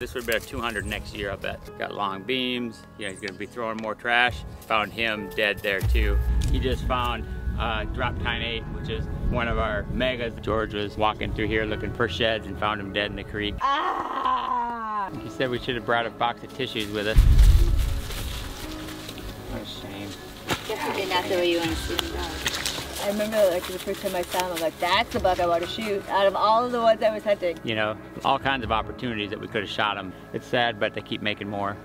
This would be a 200 next year, I bet. Got long beams, you know, he's gonna be throwing more trash. Found him dead there too. He just found uh, drop tine 8, which is one of our megas. George was walking through here looking for sheds and found him dead in the creek. Ah! He said we should have brought a box of tissues with us. What a shame. Definitely not the way you want I remember like the first time I saw him, I'm like, that's the buck I want to shoot out of all of the ones I was hunting. You know, all kinds of opportunities that we could have shot him. It's sad, but they keep making more.